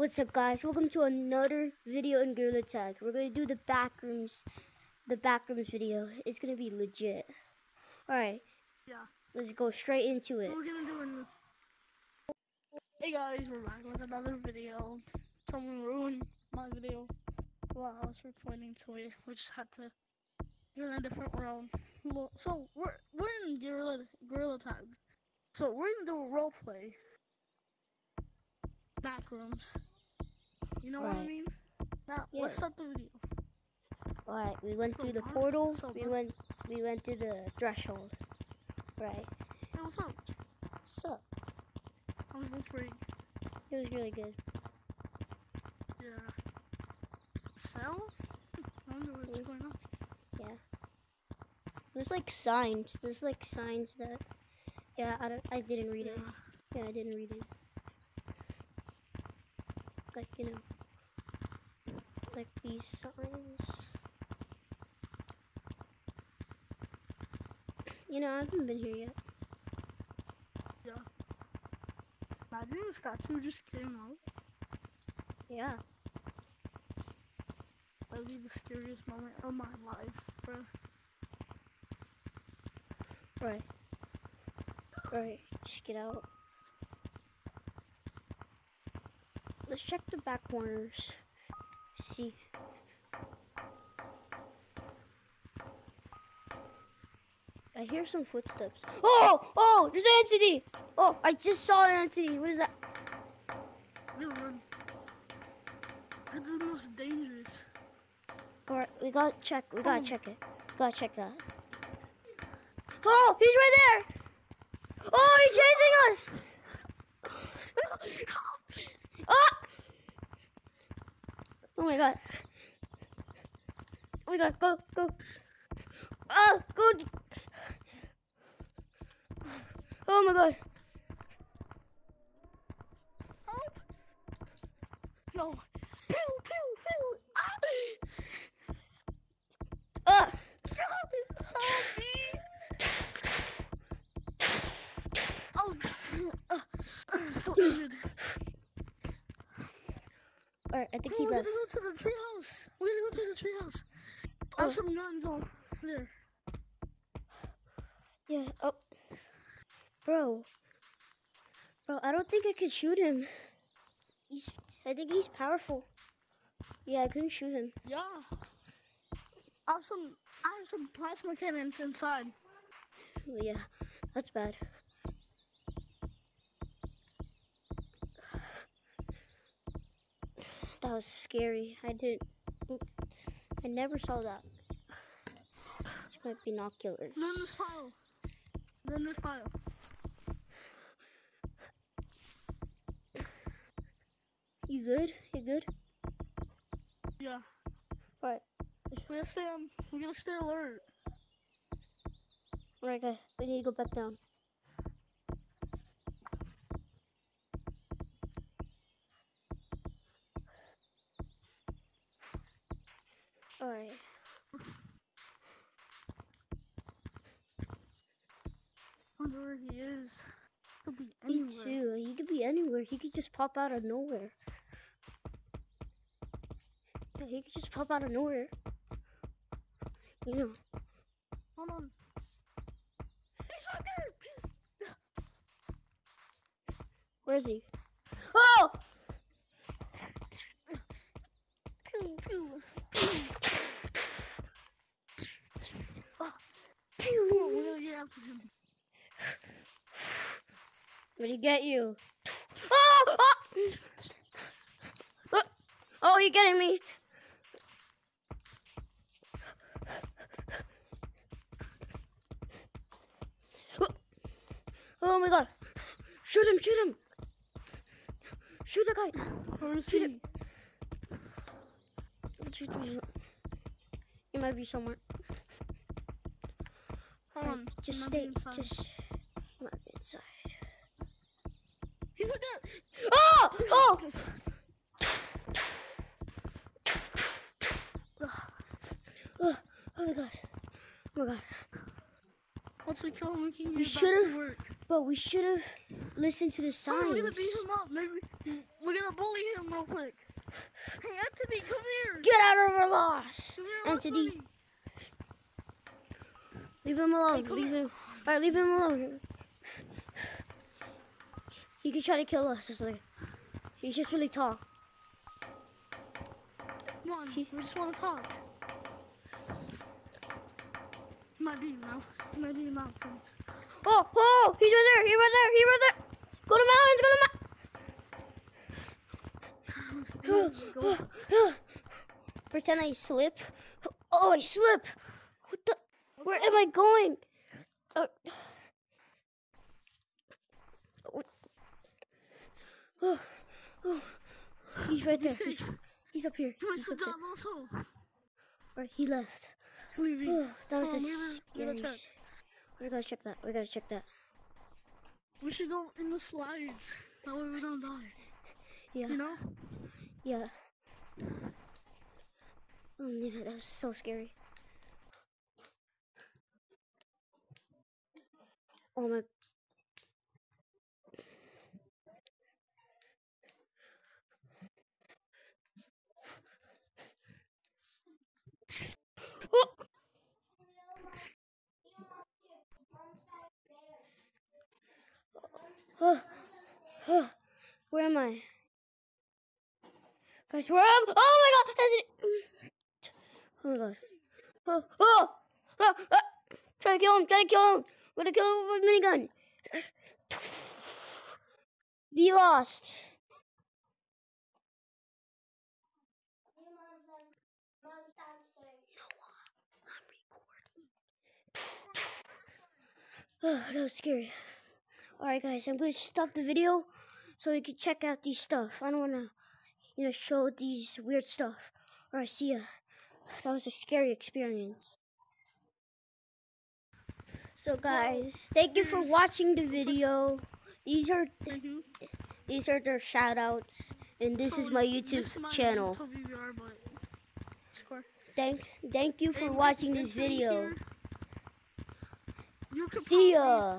What's up guys? Welcome to another video in Gorilla Tag. We're gonna do the backrooms the backrooms video. It's gonna be legit. Alright. Yeah. Let's go straight into it. We're gonna do in Hey guys, we're back with another video. Someone ruined my video while I was recording so we, we just had to do in a different room. So we're we're in guerrilla Gorilla Tag. So we're gonna do a role play. Backrooms. You know what I mean? Now Yeah. let's start the video. Alright, we went through the So, portal, so, we went we went through the threshold. Right. Hey, what's up? So I was lunch break. it was really good. Yeah. Cell? I wonder what's Mm. going on. Yeah. There's like signs. There's like signs that yeah, I don't I didn't read it. Yeah. Yeah, I didn't read it. Like, you know, like these signs. You know, I haven't been here yet. Yeah imagine the statue just came out. Yeah. That'd be the scariest moment of my life, bro. Right. Right. Just get out. Let's check the back corners. See. I hear some footsteps. Oh! Oh! There's an entity! Oh! I just saw an entity. What is that? We run. It's the most dangerous. Alright, we gotta check. We gotta Oh. check it. Gotta check that. Oh! He's right there! Oh! He's chasing us! Ah! Oh my god. Oh my god, go, go. Oh, go. Oh my god. Help! No. Pew, pew, pew. Ah! Ah! Help me! Oh, uh, I'm still injured. Alright, I think No, he oh, We're gonna go to the treehouse. We're gonna go to the treehouse. I Oh. have some guns on there. Yeah, oh. Bro. Bro, I don't think I could shoot him. He's, I think he's powerful. Yeah, I couldn't shoot him. Yeah. I have some I have some plasma cannons inside. Oh, yeah, that's bad. That was scary. I didn't. I never saw that. It's my binoculars. Then this pile. Then this pile. You good? You good? Yeah. Alright. We gotta stay on we gotta stay alert. Alright, guys. We need to go back down. Alright. wonder where he is. Could be Me too. He could be anywhere. He could just pop out of nowhere. Yeah, he could just pop out of nowhere. You know. Hold on. He's right there! Where is he? Oh! Pew pew. Pew! Come on, we gotta get after him. Did he get you? Oh! Oh! Oh, oh you're getting me. Oh. Oh my god. Shoot him, shoot him. Shoot the guy. Shoot him. Shoot him. He might be somewhere. Hold on. Just he stay. inside. Just. He might inside. He's right there! Oh! Oh! Oh, oh my god. Oh my god. Once we kill him, we can We get back should've- to work. But we should have listened to the Oh, we're gonna beat him up. Maybe We're gonna bully him real quick. Hey, Anthony, come here. Get out of our loss. Come here, Anthony. Leave him alone. come leave here. him. All right, leave him alone. He could try to kill us. It's like he's just really tall. Come on, He- we just want to talk. He might be now. He might be the mountains. Oh, oh, he's right there. He's right there. He's right there. Go to mountains. Go to mountains. Pretend I slip. Oh, I slip. What the? Where am I going? Uh, oh, oh. He's right there. He's, he's up here. He's up there. Right, he left. Oh, that was a gotta- scary. check. We gotta check that. We gotta check that. We should go in the slides. That way we don't die. Yeah, You know? yeah. Oh yeah, that was so scary. Oh my. Oh! Oh, where am I? Guys, where am Oh my god! Oh my god. Oh, oh! oh, oh. Try to kill him, try to kill him! We're gonna kill him with a minigun! Be lost! Oh, that was scary. Alright guys, I'm gonna stop the video so we can check out these stuff. I don't wanna, you know, show these weird stuff. Alright, see ya. That was a scary experience. So guys, thank you for watching the video. These are Thank you. Mm-hmm. these are their shout outs and this is my YouTube channel. top VBR, but score. Thank thank you for look, watching this video. here. You See ya.